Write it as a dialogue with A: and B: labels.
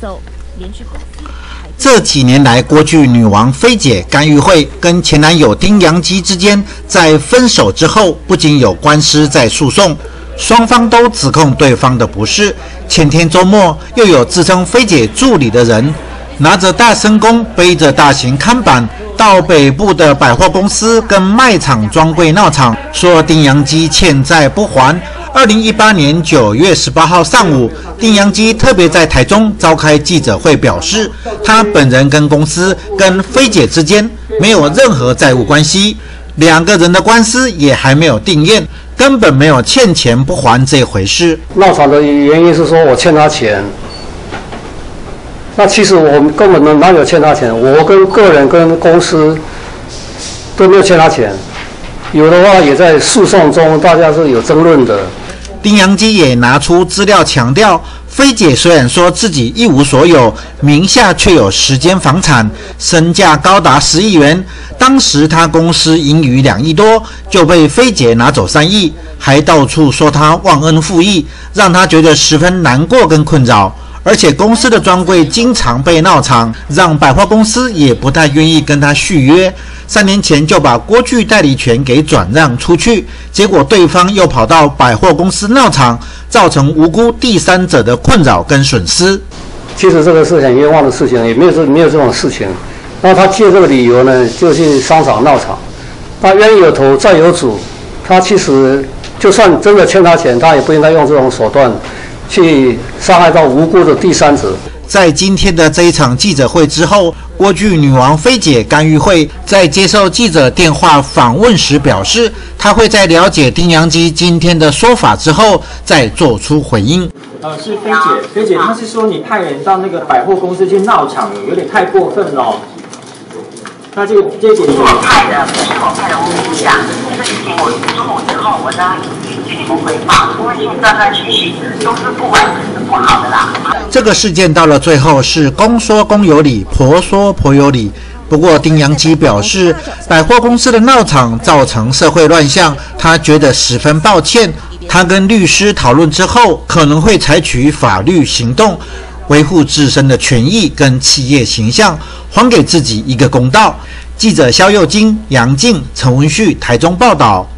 A: 走，连续。
B: 这几年来，国剧女王菲姐甘玉慧跟前男友丁阳基之间，在分手之后，不仅有官司在诉讼，双方都指控对方的不是。前天周末，又有自称菲姐助理的人，拿着大声公，背着大型看板，到北部的百货公司跟卖场专柜闹场，说丁阳基欠债不还。二零一八年九月十八号上午，丁阳基特别在台中召开记者会，表示他本人跟公司跟菲姐之间没有任何债务关系，两个人的官司也还没有定验，根本没有欠钱不还这回事。
C: 闹场的原因是说我欠他钱，那其实我们根本哪有欠他钱？我跟个人跟公司都没有欠他钱，有的话也在诉讼中，大家是有争论的。
B: 丁阳基也拿出资料强调，菲姐虽然说自己一无所有，名下却有十间房产，身价高达十亿元。当时他公司盈余两亿多，就被菲姐拿走三亿，还到处说他忘恩负义，让他觉得十分难过跟困扰。而且公司的专柜经常被闹场，让百货公司也不太愿意跟他续约。三年前就把锅具代理权给转让出去，结果对方又跑到百货公司闹场，造成无辜第三者的困扰跟损失。
C: 其实这个是很冤枉的事情，也没有这没有这种事情。那他借这个理由呢，就去商场闹场。他冤有头债有主，他其实就算真的欠他钱，他也不应该用这种手段。去伤害到无辜的第三者。
B: 在今天的这一场记者会之后，郭剧女王菲姐甘玉慧在接受记者电话访问时表示，她会在了解丁阳基今天的说法之后再做出回应。
D: 呃，是菲姐，菲姐，她是说你派人到那个百货公司去闹场，有点太过分了。那这个这点，
E: 我派的不是我派的，我跟你讲，这事情我出口之后，我当回报，因为现在断断续续都是不完整的不好的啦。
B: 这个事件到了最后是公说公有理，婆说婆有理。不过丁阳基表示，百货公司的闹场造成社会乱象，他觉得十分抱歉。他跟律师讨论之后，可能会采取法律行动。维护自身的权益跟企业形象，还给自己一个公道。记者肖佑金、杨静、陈文旭台中报道。